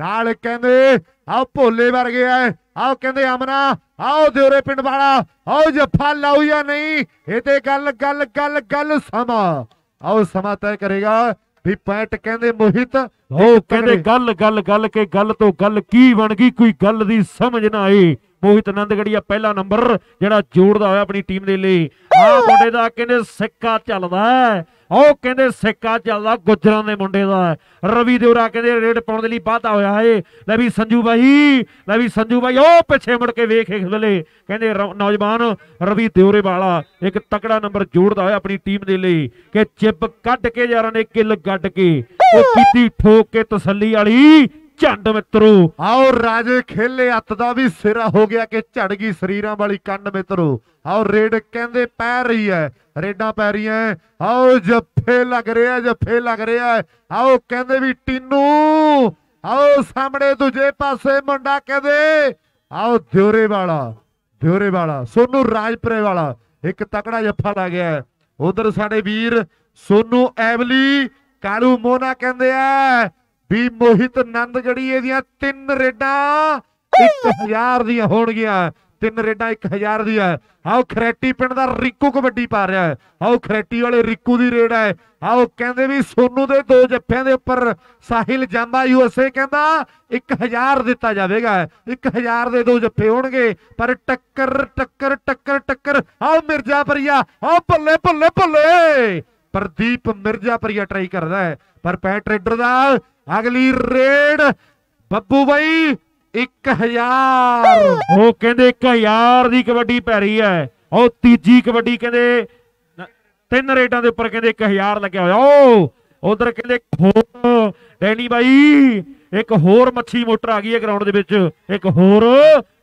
ਨਾਲ ਕਹਿੰਦੇ ਆਓ ਭੋਲੇ ਵਰਗੇ ਆ ਆਓ ਕਹਿੰਦੇ ਅਮਨਾ ਆਓ ਦਿਉਰੇ ਪਿੰਡ ਵਾਲਾ ਆਓ ਜੱਫਾ ਲਾਉ ਜਾਂ ਨਹੀਂ? ਇਹ ਤੇ ਗੱਲ ਗੱਲ ਗੱਲ ਗੱਲ ਸਮਾਂ। ਆਓ ਸਮਾਂ ਤੈਅ ਕਰੇਗਾ ਵੀ ਪੈਂਟ ਕਹਿੰਦੇ ਮੋਹਿਤ ਉਹ ਕਹਿੰਦੇ ਗੱਲ ਗੱਲ ਗੱਲ ਕੇ ਗੱਲ ਤੋਂ ਗੱਲ ਕੀ ਬਣ ਗਈ? ਕੋਈ ਗੱਲ ਦੀ ਸਮਝ ਨਾ ਆਈ। ਮੋਹਿਤ ਨੰਦਗੜੀਆ ਪਹਿਲਾ ਨੰਬਰ ਜਿਹੜਾ ਜੋੜਦਾ ਹੋਇਆ ਆਪਣੀ ਟੀਮ ਦੇ ਲਈ। ਆਹ ਮੁੰਡੇ ਦਾ ਕਹਿੰਦੇ ਸਿੱਕਾ ਚੱਲਦਾ ਹੈ। ਉਹ ਕਹਿੰਦੇ ਸਿੱਕਾ ਚੱਲਦਾ ਗੁੱਜਰਾਂ ਦੇ ਮੁੰਡੇ ਦਾ ਰਵੀ ਦੇਵਰਾ ਕਹਿੰਦੇ ਰੇਡ ਪਾਉਣ ਦੇ ਲਈ ਵਾਧਾ ਹੋਇਆ ਏ। ਲੈ ਵੀ ਸੰਜੂ ਬਾਈ, ਲੈ ਵੀ ਸੰਜੂ ਬਾਈ, ਉਹ ਪਿੱਛੇ ਮੁੜ ਕੇ ਵੇਖ ਇਸ ਵੇਲੇ। ਕਹਿੰਦੇ ਰ- ਨੌਜਵਾਨ ਰਵੀ ਦਿਉਰੇ ਵਾਲਾ ਇੱਕ ਤਕੜਾ ਨੰਬਰ ਜੋੜਦਾ ਹੋਇਆ ਆਪਣੀ ਟੀਮ ਦੇ ਲਈ ਕਿ ਚਿੱਪ ਕੱਢ ਕੇ ਯਾਰਾਂ ਨੇ ਕਿੱਲ ਗੱਡ ਕੇ। ਉਹ ਕੀਤੀ ਠੋਕ ਕੇ ਤਸੱਲੀ ਵਾਲੀ ਝੰਡ ਮਿੱਤਰੋ। ਆਓ ਰਾਜੇ, ਖੇਲੇ ਹੱਥ ਦਾ ਵੀ ਸਿਰਾ ਹੋ ਗਿਆ ਕਿ ਝੜ ਗਈ ਸਰੀਰਾਂ ਵਾਲੀ ਕੰਨ ਮਿੱਤਰੋ। ਆਓ ਰੇਡ ਕਹਿੰਦੇ ਪੈ ਰਹੀ ਹੈ ਰੇਡਾਂ ਪੈ ਰਹੀਆਂ ਆਓ ਜੱਫੇ ਲੱਗ ਰਿਹਾ, ਜੱਫੇ ਲੱਗ ਰਿਹਾ ਆਓ ਕਹਿੰਦੇ ਵੀ ਟੀਨੂ, ਆਓ ਸਾਹਮਣੇ ਦੂਜੇ ਪਾਸੇ ਮੁੰਡਾ ਕਹਿੰਦੇ, ਆਓ ਦਿਉਰੇ ਵਾਲਾ ਦਿਉਰੇ ਵਾਲਾ, ਸੋਨੂ ਰਾਜਪੁਰੇ ਵਾਲਾ, ਇੱਕ ਤਕੜਾ ਜੱਫਾ ਲੱਗ ਗਿਆ ਉਧਰ ਸਾਡੇ ਵੀਰ ਸੋਨੂ ਐਵਲੀ, ਕਾਲੂ ਮੋਨਾ ਕਹਿੰਦੇ ਆ ਵੀ ਮੋਹਿਤ ਨੰਦਗੜੀ ਇਹਦੀਆਂ ਤਿੰਨ ਰੇਡਾਂ 1000 ਦੀਆਂ ਹੋਣਗੀਆਂ। ਤਿੰਨ ਰੇਡਾਂ 1000 ਦੀਆਂ। ਆਓ ਖਰੇਟੀ ਪਿੰਡ ਦਾ ਰਿੱਕੂ ਕਬੱਡੀ ਪਾ ਰਿਹਾ ਹੈ। ਆਓ ਖਰੇਟੀ ਵਾਲੇ ਰਿੱਕੂ ਦੀ ਰੇਡ ਹੈ। ਆਓ ਕਹਿੰਦੇ ਵੀ ਸੋਨੂ ਦੇ ਦੋ ਜੱਫਿਆਂ ਦੇ ਉੱਪਰ ਸਾਹਿਲ ਜਾਂਬਾ ਯੂਐਸਏ ਕਹਿੰਦਾ 1000 ਦਿੱਤਾ ਜਾਵੇਗਾ। 1000 ਦੇ ਦੋ ਜੱਫੇ ਹੋਣਗੇ। ਪਰ ਟੱਕਰ ਟੱਕਰ ਟੱਕਰ ਟੱਕਰ। ਆਓ ਮਿਰਜ਼ਾ ਮਿਰਜ਼ਾਪਰੀਆ ਆਓ ਭੱਲੇ ਭੱਲੇ ਭੱਲੇ। ਪ੍ਰਦੀਪ ਮਿਰਜ਼ਾਪਰੀਆ ਟਰਾਈ ਕਰਦਾ ਹੈ। ਪਰ ਪੈ ਟਰੇਡਰ ਦਾ ਅਗਲੀ ਰੇਡ ਬੱਬੂ ਬਾਈ 1000 ਉਹ ਕਹਿੰਦੇ 1000 ਦੀ ਕਬੱਡੀ ਪੈ ਰਹੀ ਹੈ। ਉਹ ਤੀਜੀ ਕਬੱਡੀ ਕਹਿੰਦੇ ਤਿੰਨ ਰੇਟਾਂ ਦੇ ਉੱਪਰ ਕਹਿੰਦੇ 1000 ਲੱਗਿਆ ਹੋਇਆ। ਓ ਉਧਰ ਕਹਿੰਦੇ ਹੋਰ ਡੈਨੀ ਬਾਈ ਇੱਕ ਹੋਰ ਮੱਛੀ ਮੋਟਰ ਆ ਗਈ ਹੈ ਗਰਾਊਂਡ ਦੇ ਵਿੱਚ। ਇੱਕ ਹੋਰ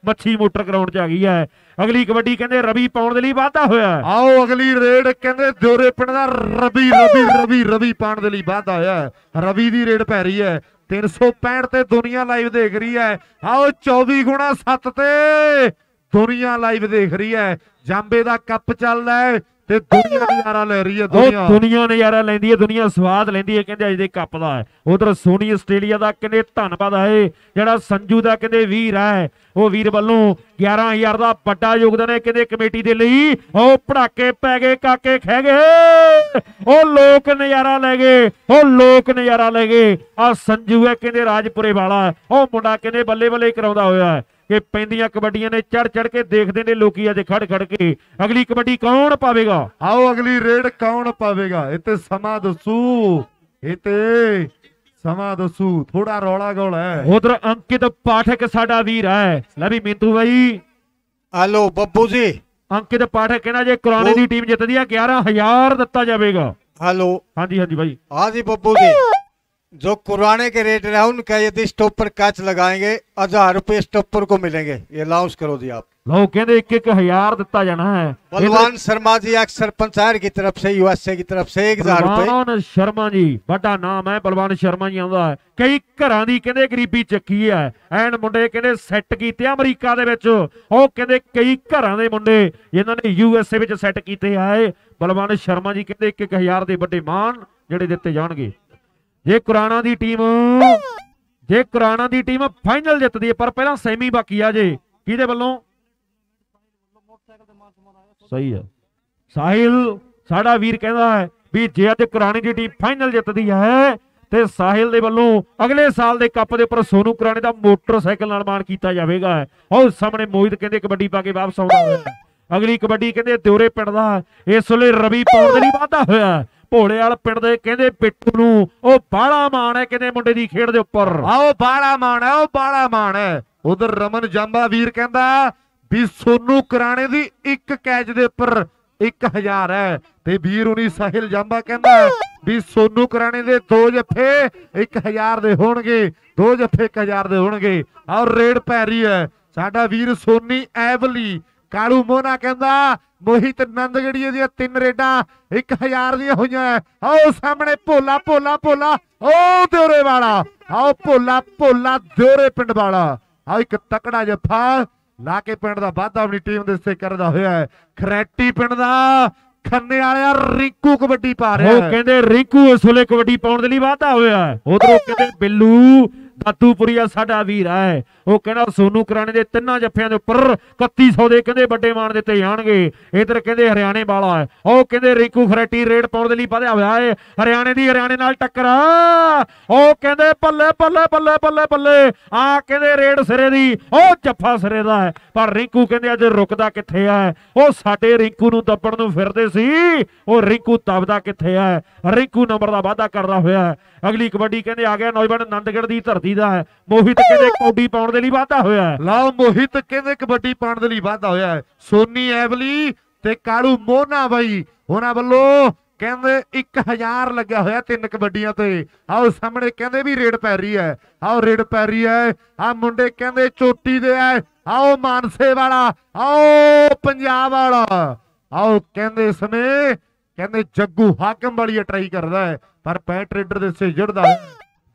ਮੱਛੀ ਮੋਟਰ ਗਰਾਊਂਡ 'ਚ ਆ ਗਈ ਹੈ। ਅਗਲੀ ਕਬੱਡੀ ਕਹਿੰਦੇ ਰਵੀ ਪਾਉਣ ਦੇ ਲਈ ਵਾਧਾ ਹੋਇਆ। ਆਓ ਅਗਲੀ ਰੇਡ ਕਹਿੰਦੇ ਦਿਉਰੇ ਪਿੰਡ ਦਾ ਰਵੀ ਰਵੀ ਰਵੀ ਰਵੀ ਪਾਣ ਦੇ ਲਈ ਵਾਧਾ ਹੋਇਆ। ਰਵੀ ਦੀ ਰੇਡ ਪੈ ਰਹੀ ਹੈ। 365 ਤੇ ਦੁਨੀਆ ਲਾਈਵ ਦੇਖ ਰਹੀ ਹੈ। ਆਓ 24 ਗੁਣਾ 7 ਤੇ ਦੁਨੀਆ ਲਾਈਵ ਦੇਖ ਰਹੀ ਹੈ। ਜਾਂਬੇ ਦਾ ਕੱਪ ਚੱਲਦਾ ਹੈ। ਤੇ ਦੁਨੀਆ ਨਜ਼ਾਰਾ ਲੈ ਰਹੀ ਹੈ ਉਹ ਦੁਨੀਆ। ਦੁਨੀਆ ਨਜ਼ਾਰਾ ਲੈਂਦੀ ਹੈ ਦੁਨੀਆ ਸਵਾਦ ਲੈਂਦੀ ਹੈ ਕਹਿੰਦੇ ਅੱਜ ਦੇ ਕੱਪ ਦਾ ਉਧਰ ਸੋਨੀ ਆਸਟ੍ਰੇਲੀਆ ਦਾ ਕਹਿੰਦੇ ਧੰਨਵਾਦ ਹੈ ਜਿਹੜਾ ਸੰਜੂ ਦਾ ਕਹਿੰਦੇ ਵੀਰ ਹੈ। ਉਹ ਵੀਰ ਵੱਲੋਂ 11000 ਦਾ ਵੱਡਾ ਯੋਗਦਾਨ ਹੈ ਕਹਿੰਦੇ ਕਮੇਟੀ ਦੇ ਲਈ। ਉਹ ਪੜਾਕੇ ਪੈ ਗਏ ਕਾਕੇ ਖਹਿ ਗਏ। ਉਹ ਲੋਕ ਨਜ਼ਾਰਾ ਲੈ ਗਏ ਉਹ ਲੋਕ ਨਜ਼ਾਰਾ ਲੈ ਗਏ। ਆ ਸੰਜੂ ਹੈ ਕਹਿੰਦੇ ਰਾਜਪੁਰੇ ਵਾਲਾ ਉਹ ਮੁੰਡਾ ਕਹਿੰਦੇ ਬੱਲੇ ਬੱਲੇ ਕਰਾਉਂਦਾ ਹੋਇਆ ਕਿ ਪੈਂਦੀਆਂ ਕਬੱਡੀਆਂ ਨੇ ਚੜ ਚੜ ਕੇ ਦੇਖਦੇ ਨੇ ਲੋਕੀ ਅੱਜ ਖੜ ਖੜ ਕੇ। ਅਗਲੀ ਕਬੱਡੀ ਕੌਣ ਪਾਵੇਗਾ? ਆਓ ਅਗਲੀ ਰੇਡ ਕੌਣ ਪਾਵੇਗਾ? ਇੱਥੇ ਸਮਾਂ ਦੱਸੂ। ਇੱਥੇ ਸਮਾਂ ਦੱਸੂ। ਥੋੜਾ ਰੌਲਾ ਗੋਲ ਹੈ। ਉਧਰ ਅੰਕਿਤ ਪਾਠਕ ਸਾਡਾ ਵੀਰ ਹੈ। ਲੈ ਵੀ ਮਿੰਤੂ ਬਾਈ। ਹਲੋ ਬੱਬੂ ਜੀ। ਅੰਕਿਤ ਪਾਠਕ ਕਹਿੰਦਾ ਜੇ ਕਰਾਣੇ ਦੀ ਟੀਮ ਜਿੱਤਦੀ ਹੈ 11000 ਦਿੱਤਾ ਜਾਵੇਗਾ। ਹਲੋ। ਹਾਂਜੀ ਹਾਂਜੀ ਬਾਈ। ਆ ਜੀ ਬੱਬੂ ਜੀ। जो कुराने के रेट है उनका यदि स्टॉपर कैच लगाएंगे हजार रुपए स्टॉपर को मिलेंगे ये लाउंस करो जी आप ਲਓ ਕਹਿੰਦੇ 1-1000 ਦਿੱਤਾ ਜਾਣਾ ਹੈ बलवान शर्मा जी एक्स सरपंच शहर की तरफ से यूएसए की तरफ से एक हजार रुपए ਬਲਵਾਨ ਸ਼ਰਮਾ ਜੀ ਵੱਡਾ ਨਾਮ ਹੈ ਬਲਵਾਨ ਸ਼ਰਮਾ ਜੀ ਆਉਂਦਾ ਹੈ ਕਈ ਘਰਾਂ ਦੀ ਕਹਿੰਦੇ ਗਰੀਬੀ ਚੱਕੀ ਹੈ ਐਨ ਮੁੰਡੇ ਕਹਿੰਦੇ ਸੈੱਟ ਕੀਤੇ ਆ ਅਮਰੀਕਾ ਦੇ ਵਿੱਚ ਉਹ ਕਹਿੰਦੇ ਕਈ ਘਰਾਂ ਦੇ ਮੁੰਡੇ ਜਿਨ੍ਹਾਂ ਨੇ ਯੂਐਸਏ ਵਿੱਚ ਸੈੱਟ ਕੀਤੇ ਆਏ ਬਲਵਾਨ ਸ਼ਰਮਾ ਜੀ ਕਹਿੰਦੇ 1-1000 ਦੇ ਵੱਡੇ ਮਾਨ ਜਿਹੜੇ ਦਿੱਤੇ ਜਾਣਗੇ ਜੇ ਕੁਰਾਨਾ ਦੀ ਟੀਮ ਜੇ ਕੁਰਾਨਾ ਦੀ ਟੀਮ ਫਾਈਨਲ ਜਿੱਤਦੀ ਹੈ, ਪਰ ਪਹਿਲਾਂ ਸੈਮੀ ਬਾਕੀ ਆ ਜੇ। ਕਿਹਦੇ ਵੱਲੋਂ? ਸਹੀ ਹੈ ਸਾਹਿਲ, ਸਾਡਾ ਵੀਰ ਕਹਿੰਦਾ ਹੈ ਵੀ ਜੇ ਅੱਜ ਕੁਰਾਨੀ ਦੀ ਟੀਮ ਫਾਈਨਲ ਜਿੱਤਦੀ ਹੈ, ਤੇ ਸਾਹਿਲ ਦੇ ਵੱਲੋਂ ਅਗਲੇ ਸਾਲ ਦੇ ਕੱਪ ਦੇ ਉੱਪਰ ਸੋਨੂ ਕੁਰਾਨੀ ਦਾ ਮੋਟਰਸਾਈਕਲ ਨਾਲ ਮਾਣ ਕੀਤਾ ਜਾਵੇਗਾ। ਉਹ ਸਾਹਮਣੇ ਮੋਹਿਤ ਕਹਿੰਦੇ ਕਬੱਡੀ ਪਾ ਕੇ ਵਾਪਸ ਆਉਂਦਾ ਹੋਇਆ। ਅਗਲੀ ਕਬੱਡੀ ਕਹਿੰਦੇ ਦਿਉਰੇ ਪਿੰਡ ਦਾ ਇਸ ਵੇਲੇ ਰਵੀ ਪਾਉਣ ਦੇ ਲਈ ਵਾਧਾ ਹੋਇਆ। ਭੋਲੇ ਵਾਲ ਪਿੰਡ ਦੇ ਕਹਿੰਦੇ ਪਿੱਟੂ ਨੂੰ ਉਹ ਬਾਹਲਾ ਮਾਣ ਹੈ ਕਹਿੰਦੇ ਮੁੰਡੇ ਦੀ ਖੇਡ ਦੇ ਉੱਪਰ। ਆਓ ਬਾਲਾ ਮਾਣ ਹੈ ਉਹ ਬਾਲਾ ਮਾਣ ਹੈ। ਉਧਰ ਰਮਨ ਜਾਂਬਾ ਵੀਰ ਕਹਿੰਦਾ ਵੀ ਸੋਨੂ ਕਰਾਣੇ ਦੀ ਇੱਕ ਕੈਚ ਦੇ ਉੱਪਰ 1000 ਹੈ। ਤੇ ਵੀਰ ਉਨੀ ਸਾਹਿਲ ਜਾਂਬਾ ਕਹਿੰਦਾ ਵੀ ਸੋਨੂ ਕਰਾਣੇ ਦੇ ਦੋ ਜੱਫੇ 1000 ਦੇ ਹੋਣਗੇ ਦੋ ਜੱਫੇ 1000 ਦੇ ਹੋਣਗੇ। ਔਰ ਰੇਡ ਪੈ ਰਹੀ ਹੈ। ਸਾਡਾ ਵੀਰ ਸੋਨੀ ਐਵਲੀ ਕਾਲੂ ਮੋਨਾ ਕਹਿੰਦਾ ਮੋਹਿਤ ਨੰਦਗੜੀਏ ਦੀਆਂ ਤਿੰਨ ਰੇਡਾਂ 1000 ਦੀਆਂ ਹੋਈਆਂ ਆਓ ਸਾਹਮਣੇ ਭੋਲਾ ਭੋਲਾ ਭੋਲਾ ਓ ਦਿਉਰੇ ਵਾਲਾ। ਆਓ ਭੋਲਾ ਭੋਲਾ ਦਿਉਰੇ ਪਿੰਡ ਵਾਲਾ। ਆਓ ਇੱਕ ਤਕੜਾ ਜੱਫਾ ਲਾ ਕੇ ਪਿੰਡ ਦਾ ਵਾਧਾ ਆਪਣੀ ਟੀਮ ਦੇ ਸੇ ਕਰਦਾ ਹੋਇਆ ਹੈ ਖਰੈਟੀ ਪਿੰਡ ਦਾ ਖੰਨੇ ਵਾਲਿਆ ਰਿੰਕੂ ਕਬੱਡੀ ਪਾ ਰਿਹਾ ਉਹ ਕਹਿੰਦੇ ਰਿੰਕੂ ਇਸ ਵੇਲੇ ਕਬੱਡੀ ਪਾਉਣ ਦੇ ਲਈ ਵਾਧਾ ਹੋਇਆ ਉਧਰੋਂ ਕਹਿੰਦੇ ਬਿੱਲੂ ਦਾਦੂਪੁਰੀਆ ਸਾਡਾ ਵੀਰ ਹੈ। ਉਹ ਕਹਿੰਦਾ ਸੋਨੂ ਕਰਾਣੇ ਦੇ ਤਿੰਨਾਂ ਜੱਫਿਆਂ ਦੇ ਉੱਪਰ 3100 ਦੇ ਕਹਿੰਦੇ ਵੱਡੇ ਮਾਣ ਦਿੱਤੇ ਜਾਣਗੇ ਇਧਰ ਕਹਿੰਦੇ ਹਰਿਆਣੇ ਵਾਲਾ ਹੈ। ਉਹ ਕਹਿੰਦੇ ਰਿੰਕੂ ਖਰੇਟੀ ਰੇਡ ਪਾਉਣ ਦੇ ਲਈ ਵਧਿਆ ਹੋਇਆ ਹੈ। ਹਰਿਆਣੇ ਦੀ ਹਰਿਆਣੇ ਨਾਲ ਟੱਕਰ। ਉਹ ਕਹਿੰਦੇ ਪੱਲੇ ਪੱਲੇ ਪੱਲੇ ਬੱਲੇ ਬੱਲੇ ਆ ਕਹਿੰਦੇ ਰੇਡ ਸਿਰੇ ਦੀ। ਉਹ ਜੱਫਾ ਸਿਰੇ ਦਾ ਹੈ। ਪਰ ਰਿੰਕੂ ਕਹਿੰਦੇ ਅੱਜ ਰੁਕਦਾ ਕਿੱਥੇ ਆ ਉਹ ਸਾਡੇ ਰਿੰਕੂ ਨੂੰ ਦੱਬਣ ਨੂੰ ਫਿਰਦੇ ਸੀ। ਉਹ ਰਿੰਕੂ ਦਬਦਾ ਕਿੱਥੇ ਆ ਰਿੰਕੂ ਨੰਬਰ ਦਾ ਵਾਅਦਾ ਕਰਦਾ ਹੋਇਆ ਅਗਲੀ ਕਬੱਡੀ ਕਹਿੰਦੇ ਆ ਗਿਆ ਨੌਜਵਾਨ ਆਨੰਦਗੜ੍ਹ ਦੀ ਧਰਤੀ ਦਾ ਹੈ। ਮੋਹਿਤ ਕਹਿੰਦੇ ਕੌਡੀ ਪਾਉਣ ਦੇ ਲਈ ਵਾਅਦਾ ਹੋਇਆ ਹੈ। ਲਓ, ਮੋਹਿਤ ਕਹਿੰਦੇ ਕਬੱਡੀ ਪਾਉਣ ਦੇ ਲਈ ਵਾਧਾ ਹੋਇਆ ਹੈ। ਸੋਨੀ ਐਵਲੀ ਤੇ ਕਾਲੂ ਮੋਨਾ ਬਾਈ, ਉਹਨਾਂ ਵੱਲੋਂ ਕਹਿੰਦੇ 1000 ਲੱਗਿਆ ਹੋਇਆ ਤਿੰਨ ਕਬੱਡੀਆਂ ਤੇ। ਆਓ, ਸਾਹਮਣੇ ਕਹਿੰਦੇ ਵੀ ਰੇਡ ਪੈ ਰਹੀ ਹੈ। ਆਓ, ਰੇਡ ਪੈ ਰਹੀ ਹੈ। ਆ ਮੁੰਡੇ ਕਹਿੰਦੇ ਚੋਟੀ ਦੇ ਆ ਆਓ, ਮਾਨਸੇ ਵਾਲਾ, ਆਓ, ਪੰਜਾਬ ਵਾਲਾ। ਆਓ, ਕਹਿੰਦੇ ਸਮੇਂ ਕਹਿੰਦੇ ਜੱਗੂ ਹਾਕਮ ਵਾਲੀ ਟਰਾਈ ਕਰਦਾ ਹੈ, ਪਰ ਪੈ ਟਰੇਡਰ ਦੇ ਸੇ ਜੜਦਾ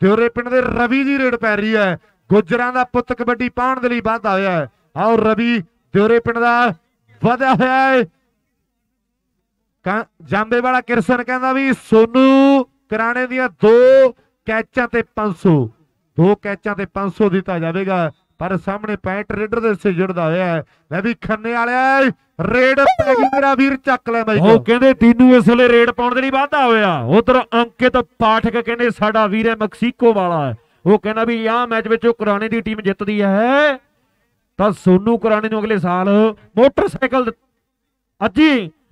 ਦਿਉਰੇ ਪਿੰਡ ਦੇ ਰਵੀ ਦੀ ਰੇਡ ਪੈ ਰਹੀ ਹੈ। ਗੁੱਜਰਾਂ ਦਾ ਪੁੱਤ ਕਬੱਡੀ ਪਾਉਣ ਦੇ ਲਈ ਵਾਧਾ ਹੋਇਆ ਹੈ। ਆਓ ਰਵੀ ਦਿਉਰੇ ਪਿੰਡ ਦਾ ਵਧਿਆ ਹੋਇਆ ਹੈ। ਕਾਂ- ਜਾਂਬੇ ਵਾਲਾ ਕਿਰਸਨ ਕਹਿੰਦਾ ਵੀ ਸੋਨੂ ਕਰਾਣੇ ਦੀਆਂ ਦੋ ਕੈਚਾਂ ਤੇ 500 ਦੋ ਕੈਚਾਂ ਤੇ 500 ਦਿੱਤਾ ਜਾਵੇਗਾ। ਪਰ ਸਾਹਮਣੇ ਪੈਂਟ ਰੇਡਰ ਦੇ ਸੇ ਜੜਦਾ ਹੋਇਆ ਲੈ ਵੀ ਖੰਨੇ ਵਾਲਿਆ ਰੇਡ ਪੈ ਗਈ, ਮੇਰਾ ਵੀਰ ਚੱਕ ਲੈ ਬਾਈ ਉਹ ਕਹਿੰਦੇ, ਤੀਨੂ ਇਸ ਵੇਲੇ ਰੇਡ ਪਾਉਣ ਦੇ ਲਈ ਵਾਧਾ ਹੋਇਆ। ਉਧਰ ਅੰਕਿਤ ਪਾਠਕ ਕਹਿੰਦੇ, ਸਾਡਾ ਵੀਰ ਹੈ ਮੈਕਸੀਕੋ ਵਾਲਾ ਉਹ ਕਹਿੰਦਾ ਵੀ, ਆਹ ਮੈਚ ਵਿੱਚ ਉਹ ਕੁਰਾਨੇ ਦੀ ਟੀਮ ਜਿੱਤਦੀ ਹੈ। ਤਾਂ ਸੋਨੂ ਕੁਰਾਨੇ ਨੂੰ ਅਗਲੇ ਸਾਲ ਮੋਟਰਸਾਈਕਲ ਦਿੱਤ-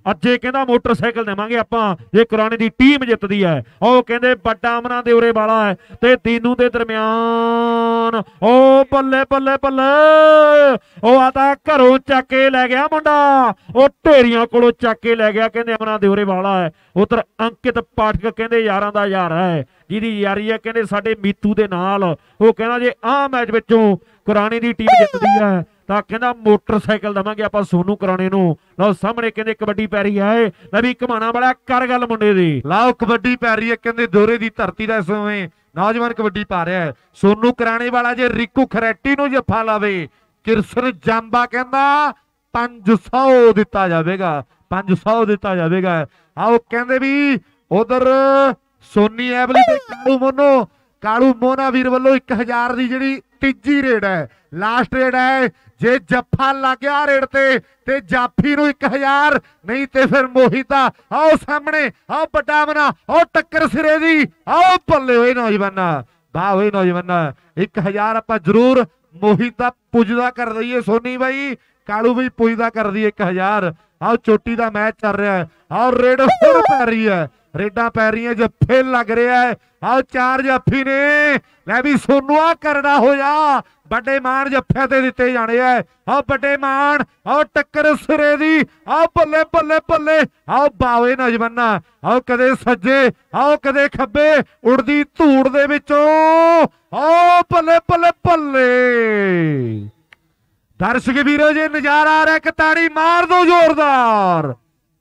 ਅੱਜੀ ਅੱਜੇ ਕਹਿੰਦਾ ਮੋਟਰਸਾਈਕਲ ਦੇਵਾਂਗੇ ਆਪਾਂ। ਜੇ ਕੁਰਾਨੇ ਦੀ ਟੀਮ ਜਿੱਤਦੀ ਹੈ। ਉਹ ਕਹਿੰਦੇ ਵੱਡਾ ਅਮਨਾ ਦੇ ਉਰੇ ਵਾਲਾ ਹੈ ਤੇ ਤੀਨੂ ਦੇ ਦਰਮਿਆਨ। ਉਹ ਬੱਲੇ ਬੱਲੇ ਬੱਲੇ। ਉਹ ਆ ਤਾਂ ਘਰੋਂ ਚੱਕ ਕੇ ਲੈ ਗਿਆ ਮੁੰਡਾ। ਉਹ ਢੇਰੀਆਂ ਕੋਲੋਂ ਚੱਕ ਕੇ ਲੈ ਗਿਆ, ਕਹਿੰਦੇ ਅਮਰਾਂ ਦੇ ਉਰੇ ਵਾਲਾ ਹੈ। ਉਧਰ ਅੰਕਿਤ ਪਾਠਕ ਕਹਿੰਦੇ ਯਾਰਾਂ ਦਾ ਯਾਰ ਹੈ। ਜਿਹਦੀ ਯਾਰੀ ਹੈ, ਕਹਿੰਦੇ ਸਾਡੇ ਮੀਤੂ ਦੇ ਨਾਲ। ਉਹ ਕਹਿੰਦਾ ਜੇ ਆਹ ਮੈਚ ਵਿੱਚੋਂ ਕੁਰਾਨੇ ਦੀ ਟੀਮ ਜਿੱਤਦੀ ਹੈ ਤਾਂ ਕਹਿੰਦਾ ਮੋਟਰਸਾਈਕਲ ਦਵਾਂਗੇ ਆਪਾਂ ਸੋਨੂ ਕਰਾਣੇ ਨੂੰ। ਲਓ ਸਾਹਮਣੇ ਕਹਿੰਦੇ ਕਬੱਡੀ ਪੈ ਰਹੀ ਹੈ ਲੈ ਵੀ ਘਮਾਣਾ ਵਾਲਾ ਕਰ ਗੱਲ ਮੁੰਡੇ ਦੀ। ਲਾਓ ਕਬੱਡੀ ਪੈ ਰਹੀ ਹੈ ਕਹਿੰਦੇ ਦੋਰੇ ਦੀ ਧਰਤੀ ਦਾ ਇਸ ਸਮੇਂ ਨੌਜਵਾਨ ਕਬੱਡੀ ਪਾ ਰਿਹਾ ਹੈ। ਸੋਨੂ ਕਰਾਣੇ ਵਾਲਾ ਜੇ ਰਿੱਕੂ ਖਰੈਟੀ ਨੂੰ ਜੱਫਾ ਲਾਵੇ, ਕਿਰਸਨ ਜਾਂਬਾ ਕਹਿੰਦਾ 500 ਦਿੱਤਾ ਜਾਵੇਗਾ 500 ਦਿੱਤਾ ਜਾਵੇਗਾ। ਆਓ ਕਹਿੰਦੇ ਵੀ ਉਧਰ ਸੋਨੀ ਐਵਲੀ ਤੇ ਕਾਲੂ ਮੋਨੋ, ਕਾਲੂ ਮੋਨਾ ਵੀਰ ਵੱਲੋਂ 1000 ਦੀ ਜਿਹੜੀ ਤੀਜੀ ਰੇਡ ਹੈ। ਲਾਸਟ ਰੇਡ ਹੈ। ਜੇ ਜੱਫਾ ਲੱਗ ਗਿਆ ਰੇਡ ਤੇ ਤੇ ਜਾਫੀ ਨੂੰ 1000 ਨਹੀਂ ਤੇ ਫਿਰ ਮੋਹਿਤਾ ਆਓ ਸਾਹਮਣੇ, ਆਓ ਵੱਡਾ ਬਣਾ ਆਓ ਟੱਕਰ ਸਿਰੇ ਦੀ, ਆਓ ਭੱਲੇ ਹੋਏ ਨੌਜਵਾਨਾ, ਵਾਹ ਹੋਏ ਨੌਜਵਾਨਾ। 1000 ਆਪਾਂ ਜ਼ਰੂਰ ਮੋਹਿਤਾ ਪੁੱਜਦਾ ਕਰ ਦਈਏ ਸੋਨੀ ਬਾਈ। ਕਾਲੂ ਵੀ ਪੁੱਜਦਾ ਕਰਦੀ ਦਈਏ 1000 ਆਓ ਚੋਟੀ ਦਾ ਮੈਚ ਚੱਲ ਰਿਹਾ ਹੈ। ਆਓ ਰੇਡ ਹੋਰ ਪੈ ਰਹੀ ਹੈ। ਰੇਡਾਂ ਪੈ ਰਹੀਆਂ ਜੱਫੇ ਲੱਗ ਰਿਹਾ ਹੈ। ਆਓ ਚਾਰ ਜੱਫੀ ਨੇ। ਲੈ ਵੀ ਸੋਨੂ ਆ ਕਰਨਾ ਹੋਇਆ। ਵੱਡੇ ਮਾਨ ਜੱਫਿਆਂ ਤੇ ਦਿੱਤੇ ਜਾਣੇ ਆ। ਆਓ ਵੱਡੇ ਮਾਨ ਆਓ ਟੱਕਰ ਸਿਰੇ ਦੀ। ਆਓ ਬੱਲੇ ਬੱਲੇ ਬੱਲੇ। ਆਓ ਬਾਵੇ ਨੌਜਵਾਨਾ। ਆਓ ਕਦੇ ਸੱਜੇ ਆਓ ਕਦੇ ਖੱਬੇ। ਉੜਦੀ ਧੂੜ ਦੇ ਵਿੱਚੋਂ। ਆਓ ਬੱਲੇ ਬੱਲੇ ਬੱਲੇ। ਦਰਸ਼ਕ ਵੀਰੋ ਜੇ, ਨਜ਼ਾਰਾ ਆ ਰਿਹਾ, ਇੱਕ ਤਾੜੀ ਮਾਰ ਦੋ ਜ਼ੋਰਦਾਰ।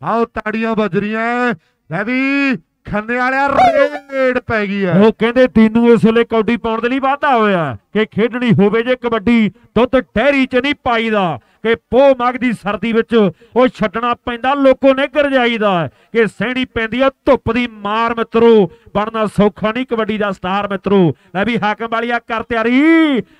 ਆਓ ਤਾੜੀਆਂ ਵੱਜ ਰਹੀਆਂ ਲੈ ਵੀ, ਖੰਨੇ ਵਾਲਿਆ ਰੇਡ ਪੈ ਗਈ ਹੈ ਉਹ ਕਹਿੰਦੇ ਤੈਨੂੰ ਇਸ ਵੇਲੇ ਕੌਡੀ ਪਾਉਣ ਦੇ ਲਈ ਵਾਧਾ ਹੋਇਆ ਕਿ ਖੇਡਣੀ ਹੋਵੇ ਜੇ ਕਬੱਡੀ, ਦੁੱਧ ਡੈਰੀ 'ਚ ਨਹੀਂ ਪਾਈਦਾ। ਕਿ ਪੋ ਮਗਦੀ ਸਰਦੀ ਵਿੱਚ ਉਹ ਛੱਡਣਾ ਪੈਂਦਾ, ਲੋਕੋ ਗਰਜਾਈ ਦਾ ਕਿ ਸਹਿਣੀ ਪੈਂਦੀ ਆ, ਧੁੱਪ ਦੀ ਮਾਰ ਮਿੱਤਰੋ, ਬਣਨਾ ਸੌਖਾ ਨਹੀਂ, ਕਬੱਡੀ ਦਾ ਸਟਾਰ ਮਿੱਤਰੋ। ਲੈ ਵੀ ਹਾਕਮ ਵਾਲੀਆ ਕਰ ਤਿਆਰੀ।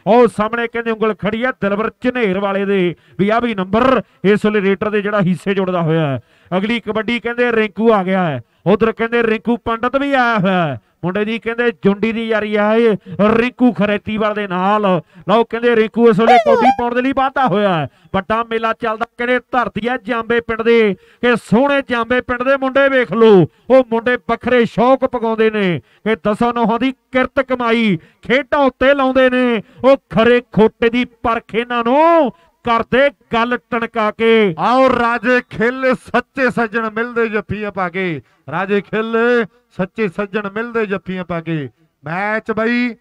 ਉਹ ਸਾਹਮਣੇ ਕਹਿੰਦੇ ਉਂਗਲ ਖੜੀ ਆ, ਦਿਲਵਰ ਝਨੇਰ ਵਾਲੇ ਦੇ, ਵੀ ਆ ਵੀ ਨੰਬਰ ਇਸ ਵੇਲੇ ਰੇਟਰ ਦੇ ਜਿਹੜਾ ਹਿੱਸੇ ਜੁੜਦਾ ਹੋਇਆ ਹੈ। ਅਗਲੀ ਕਬੱਡੀ ਕਹਿੰਦੇ ਰਿੰਕੂ ਆ ਗਿਆ ਹੈ। ਉਧਰ ਕਹਿੰਦੇ ਰਿੰਕੂ ਪੰਡਤ ਵੀ ਆਇਆ ਹੋਇਆ ਮੁੰਡੇ ਦੀ ਕਹਿੰਦੇ ਜੁੰਡੀ ਦੀ ਯਾਰੀ ਆ ਇਹ, ਰਿੰਕੂ ਖਰੇਤੀਵਾਲ ਦੇ ਨਾਲ। ਲਓ ਕਹਿੰਦੇ ਰਿੰਕੂ ਇਸ ਵੇਲੇ ਕੌਡੀ ਪਾਉਣ ਦੇ ਲਈ ਵਾਧਾ ਹੋਇਆ ਹੈ। ਵੱਡਾ ਮੇਲਾ ਚੱਲਦਾ ਕਹਿੰਦੇ ਧਰਤੀ ਆ ਜਾਂਬੇ ਪਿੰਡ ਦੇ, ਕਿ ਸੋਹਣੇ ਜਾਂਬੇ ਪਿੰਡ ਦੇ ਮੁੰਡੇ ਵੇਖ ਲਓ। ਉਹ ਮੁੰਡੇ ਵੱਖਰੇ ਸ਼ੌਕ ਪਕਾਉਂਦੇ ਨੇ, ਕਿ ਦਸਾਂ ਨੋਹਾਂ ਦੀ ਕਿਰਤ ਕਮਾਈ ਖੇਡਾਂ ਉੱਤੇ ਲਾਉਂਦੇ ਨੇ। ਉਹ ਖਰੇ ਖੋਟੇ ਦੀ ਪਰਖ ਇਹਨਾਂ ਨੂੰ ਕਰਦੇ ਗੱਲ ਟਣਕਾ ਕੇ। ਆਓ ਰਾਜੇ ਖੇਲੇ ਸੱਚੇ ਸੱਜਣ ਮਿਲਦੇ ਜੱਫੀਆਂ ਪਾ ਕੇ। ਰਾਜੇ ਖੇਲੇ ਸੱਚੇ ਸੱਜਣ ਮਿਲਦੇ ਜੱਫੀਆਂ ਪਾ ਕੇ। ਮੈਚ ਬਈ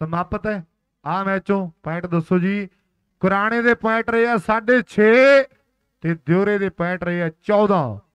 ਸਮਾਪਤ ਹੈ। ਆ ਮੈਚੋਂ ਪੁਆਇੰਟ ਦੱਸੋ ਜੀ। ਕੁਰਾਣੇ ਦੇ ਪੁਆਇੰਟ ਰਹੇ ਆ 6.5 ਤੇ ਦਿਉਰੇ ਦੇ ਪੁਆਇੰਟ ਰਹੇ ਆ 14